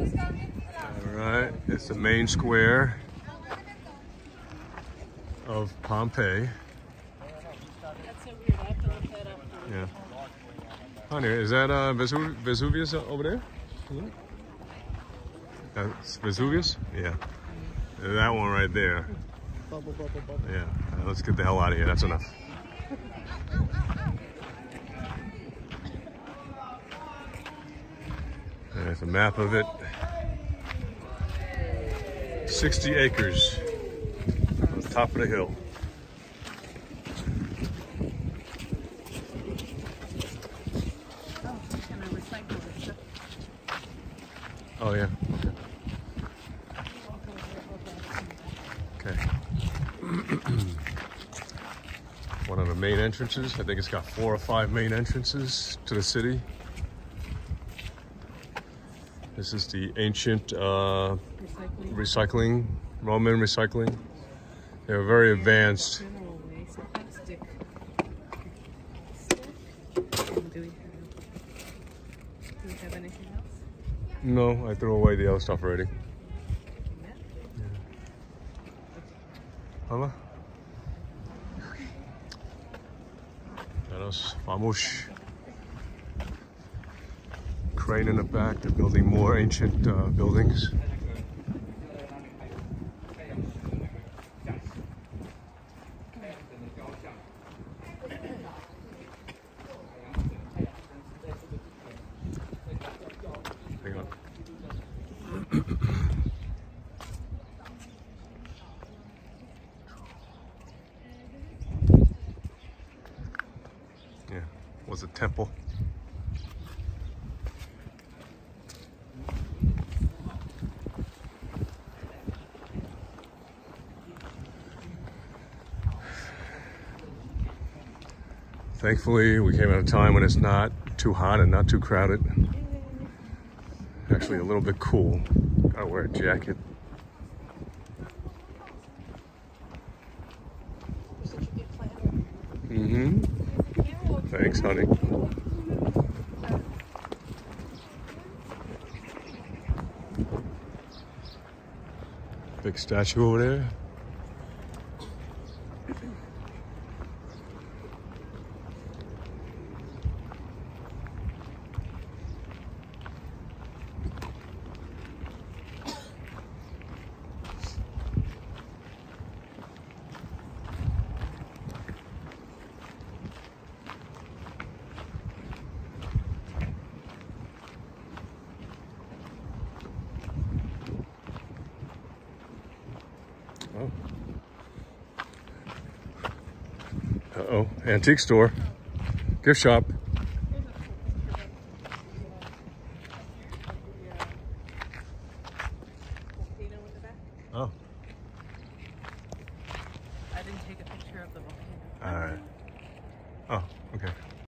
All right, it's the main square of Pompeii. Yeah. Honey, is that uh, Vesu- Vesuvius over there? That's Vesuvius? Yeah. That one right there. Yeah. Right, let's get the hell out of here. That's enough. There's a map of it. 60 acres on the top of the hill. Oh. Oh, yeah. Okay. One of the main entrances. I think it's got four or five main entrances to the city. This is the ancient uh, Recycling. recycling, Roman recycling. They're very advanced. No, I threw away the other stuff already. Yeah. Hola. Let vamos. Crane in the back. They're building more ancient uh, buildings. Yeah, was a temple. Thankfully, we came at a time when it's not too hot and not too crowded. Actually, a little bit cool. Gotta wear a jacket. Mm-hmm. Thanks, honey. Big statue over there. Oh. Uh-oh, antique store, gift shop. Volcano in the back. Oh, I didn't take a picture of the volcano. all right. Oh, okay.